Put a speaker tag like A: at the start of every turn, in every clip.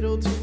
A: little too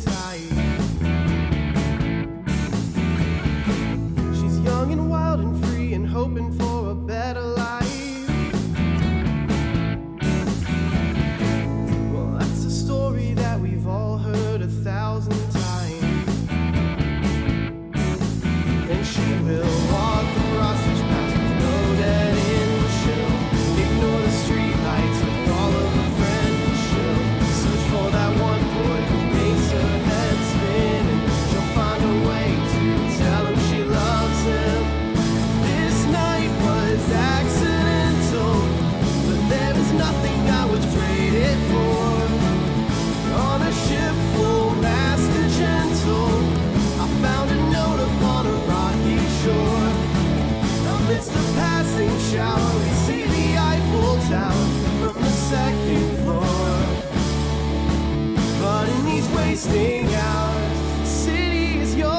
A: city is yours,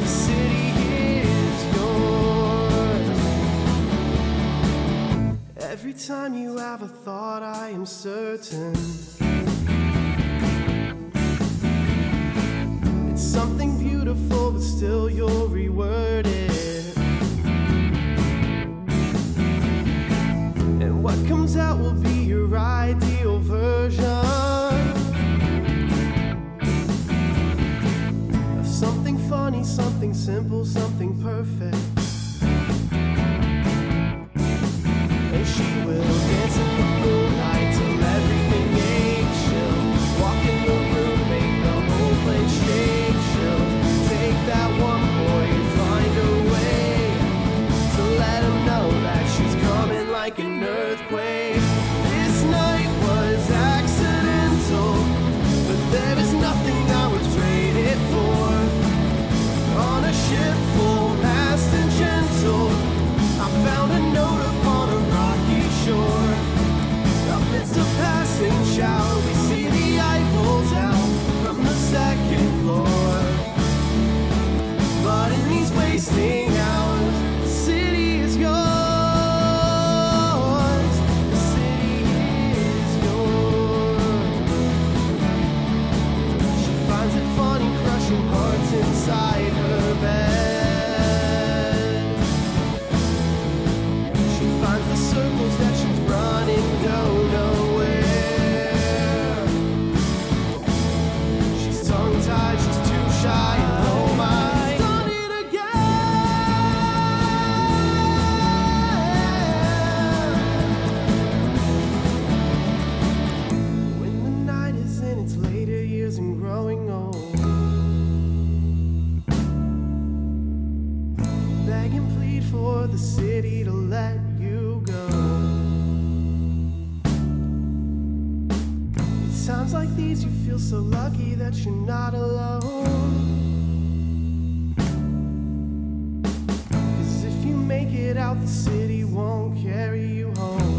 A: the city is yours. Every time you have a thought, I am certain. It's something beautiful, but still you're reworded. something simple, something perfect. the city to let you go. In times like these, you feel so lucky that you're not alone. Cause if you make it out, the city won't carry you home.